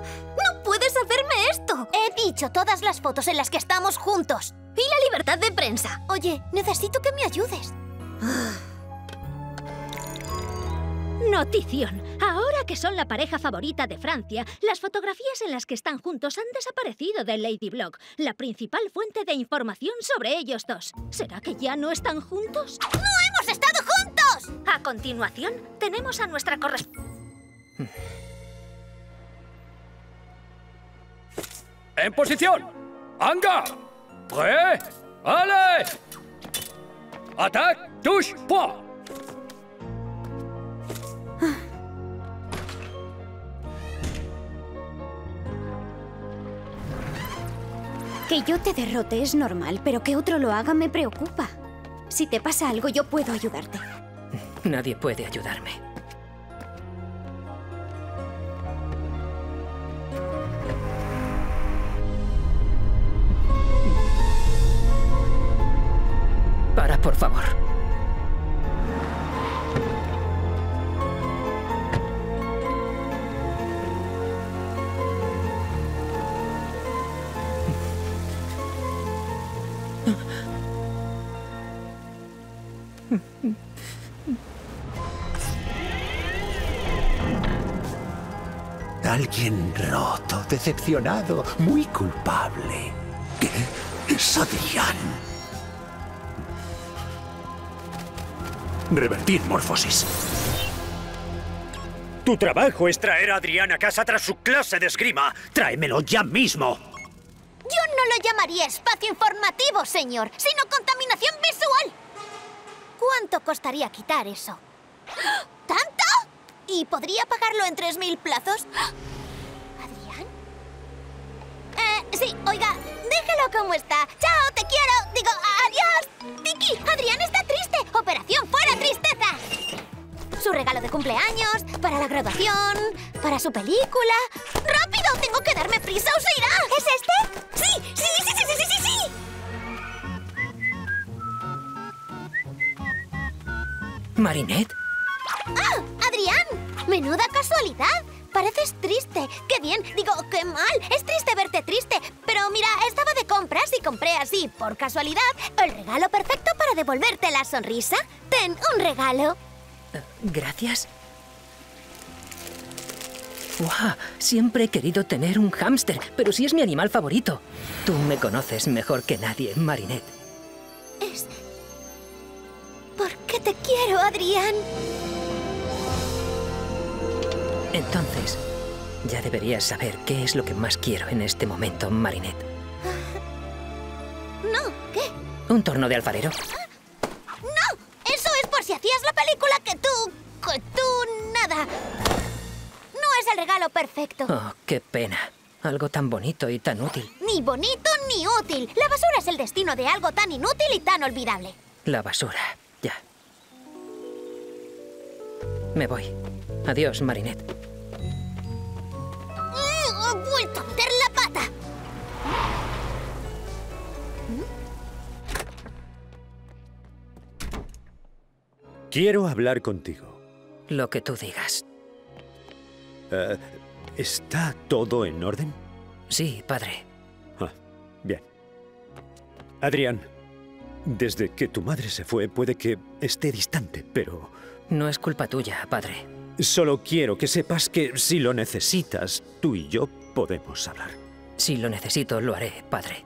¡No puedes hacerme esto! He dicho todas las fotos en las que estamos juntos. Y la libertad de prensa. Oye, necesito que me ayudes. Notición. Ahora que son la pareja favorita de Francia, las fotografías en las que están juntos han desaparecido de Ladyblog, la principal fuente de información sobre ellos dos. ¿Será que ya no están juntos? ¡No hemos estado juntos! A continuación, tenemos a nuestra corresponsal. En posición. Anga. Prêt. Allez. Attaque. Touche. Point. Que yo te derrote es normal, pero que otro lo haga me preocupa. Si te pasa algo, yo puedo ayudarte. Nadie puede ayudarme. Por favor. Alguien roto, decepcionado, muy culpable. Es Adrián. Revertir morfosis. Tu trabajo es traer a Adrián a casa tras su clase de esgrima. Tráemelo ya mismo. Yo no lo llamaría espacio informativo, señor, sino contaminación visual. ¿Cuánto costaría quitar eso? ¿Tanto? ¿Y podría pagarlo en 3.000 plazos? ¿Adrián? Eh, sí, oiga, déjelo como está. ¡Chao, te quiero! Digo, adiós. Vicky, Adrián está regalo de cumpleaños, para la graduación, para su película. ¡Rápido! Tengo que darme prisa o se irá. ¿Es este? Sí, sí, sí, sí, sí, sí, sí, sí. ¿Marinette? ¡Ah! ¡Adrián! ¡Menuda casualidad! Pareces triste. ¡Qué bien! Digo, qué mal. Es triste verte triste. Pero mira, estaba de compras y compré así, por casualidad, el regalo perfecto para devolverte la sonrisa. Ten, un regalo. Gracias. ¡Guau! Siempre he querido tener un hámster, pero si es mi animal favorito. Tú me conoces mejor que nadie, Marinette. Es... ¿Por qué te quiero, Adrián? Entonces, ya deberías saber qué es lo que más quiero en este momento, Marinette. No, ¿qué? ¿Un torno de alfarero? ¡No! Eso es por si hacías la película que tú... que tú... nada. No es el regalo perfecto. Oh, qué pena. Algo tan bonito y tan útil. Ni bonito ni útil. La basura es el destino de algo tan inútil y tan olvidable. La basura. Ya. Me voy. Adiós, Marinette. Quiero hablar contigo. Lo que tú digas. Eh, ¿Está todo en orden? Sí, padre. Ah, bien. Adrián, desde que tu madre se fue puede que esté distante, pero No es culpa tuya, padre. solo quiero que sepas que si lo necesitas, tú y yo podemos hablar. Si lo necesito, lo haré, padre.